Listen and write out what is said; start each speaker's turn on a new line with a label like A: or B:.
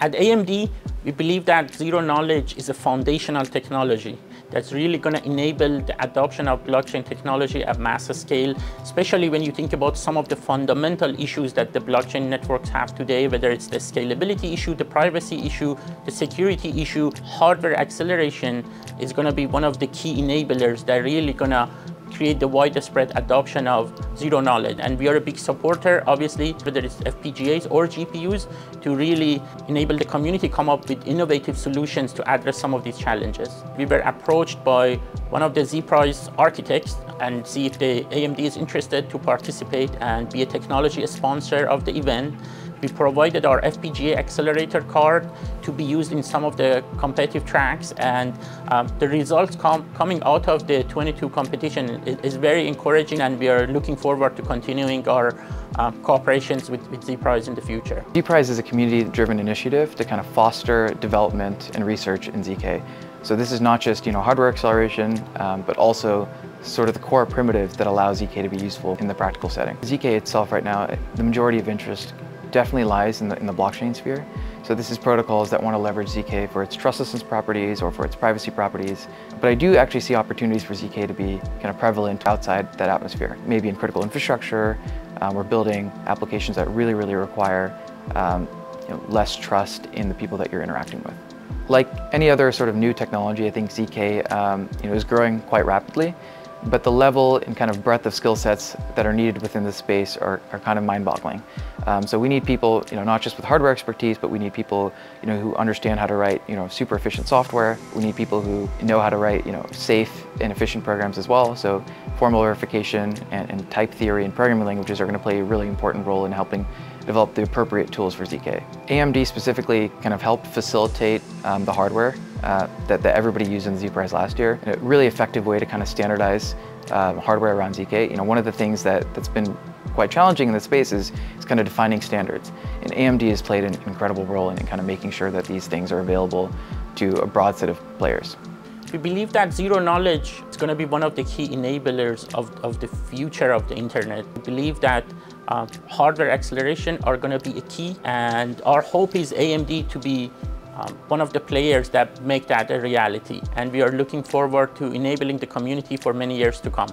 A: At AMD, we believe that zero knowledge is a foundational technology that's really going to enable the adoption of blockchain technology at mass scale, especially when you think about some of the fundamental issues that the blockchain networks have today, whether it's the scalability issue, the privacy issue, the security issue, hardware acceleration is going to be one of the key enablers that really going to create the widespread adoption of zero knowledge. And we are a big supporter, obviously, whether it's FPGAs or GPUs, to really enable the community come up with innovative solutions to address some of these challenges. We were approached by one of the ZPrize architects and see if the AMD is interested to participate and be a technology sponsor of the event. We provided our FPGA accelerator card to be used in some of the competitive tracks and um, the results com coming out of the 22 competition is, is, very encouraging and we are looking forward to continuing our uh, cooperations with, with ZPrize in the future.
B: ZPrize is a community-driven initiative to kind of foster development and research in ZK. So this is not just you know hardware acceleration, um, but also sort of the core primitive that allows ZK to be useful in the practical setting. ZK itself right now, the majority of interest definitely lies in the, in the blockchain sphere. So this is protocols that want to leverage ZK for its trustlessness properties or for its privacy properties. But I do actually see opportunities for ZK to be kind of prevalent outside that atmosphere. Maybe in critical infrastructure, um, we're building applications that really, really require um, you know, less trust in the people that you're interacting with. Like any other sort of new technology, I think ZK um, you know, is growing quite rapidly but the level and kind of breadth of skill sets that are needed within this space are, are kind of mind-boggling. Um, so we need people, you know, not just with hardware expertise, but we need people, you know, who understand how to write, you know, super efficient software. We need people who know how to write, you know, safe and efficient programs as well. So formal verification and, and type theory and programming languages are going to play a really important role in helping develop the appropriate tools for ZK. AMD specifically kind of helped facilitate um, the hardware uh, that, that everybody used in ZPrize last year. a really effective way to kind of standardize um, hardware around ZK. You know, one of the things that, that's been quite challenging in the space is, is kind of defining standards. And AMD has played an incredible role in, in kind of making sure that these things are available to a broad set of players.
A: We believe that zero knowledge is going to be one of the key enablers of, of the future of the internet. We believe that uh, hardware acceleration are going to be a key and our hope is AMD to be um, one of the players that make that a reality. And we are looking forward to enabling the community for many years to come.